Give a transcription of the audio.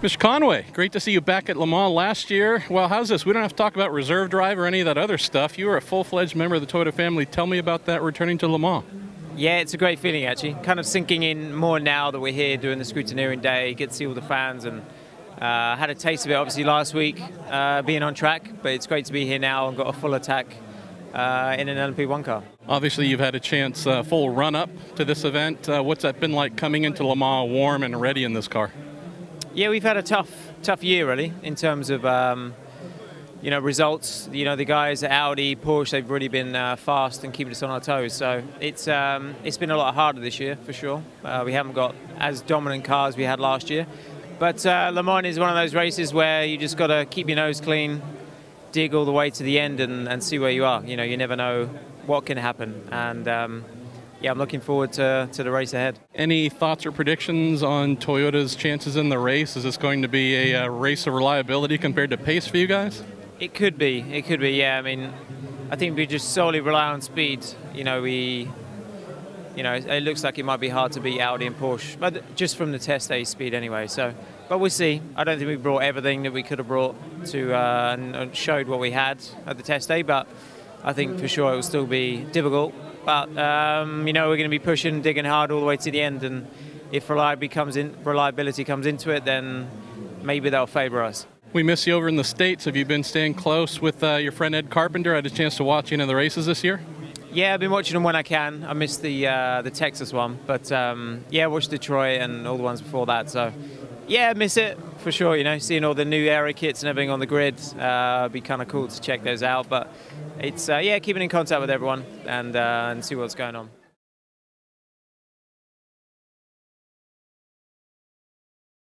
Mr. Conway, great to see you back at Le Mans last year. Well, how's this? We don't have to talk about reserve drive or any of that other stuff. You are a full-fledged member of the Toyota family. Tell me about that returning to Le Mans. Yeah, it's a great feeling actually. Kind of sinking in more now that we're here doing the scrutineering day, get to see all the fans and uh, had a taste of it obviously last week uh, being on track, but it's great to be here now and got a full attack uh, in an LMP1 car. Obviously, you've had a chance, uh, full run up to this event. Uh, what's that been like coming into Le Mans warm and ready in this car? Yeah, we've had a tough, tough year really in terms of um, you know results. You know the guys at Audi, Porsche, they've really been uh, fast and keeping us on our toes. So it's um, it's been a lot harder this year for sure. Uh, we haven't got as dominant cars we had last year, but uh, Le Mans is one of those races where you just got to keep your nose clean, dig all the way to the end, and, and see where you are. You know, you never know what can happen, and um, yeah, I'm looking forward to, to the race ahead. Any thoughts or predictions on Toyota's chances in the race? Is this going to be a, a race of reliability compared to pace for you guys? It could be. It could be. Yeah. I mean, I think we just solely rely on speed. You know, we, you know, it looks like it might be hard to beat Audi and Porsche, but just from the test day speed anyway. So, but we'll see. I don't think we brought everything that we could have brought to uh, and showed what we had at the test day, but I think for sure it will still be difficult. But um, you know, we're going to be pushing, digging hard all the way to the end, and if reliability comes in, reliability comes into it, then maybe they'll favour us. We miss you over in the States. Have you been staying close with uh, your friend Ed Carpenter? Had a chance to watch any of the races this year? Yeah, I've been watching them when I can. I missed the uh, the Texas one, but um, yeah, I watched Detroit and all the ones before that. So yeah, miss it for sure. You know, seeing all the new aero kits and everything on the grid, uh, be kind of cool to check those out. But it's uh, yeah, keeping in contact with everyone and uh, and see what's going on.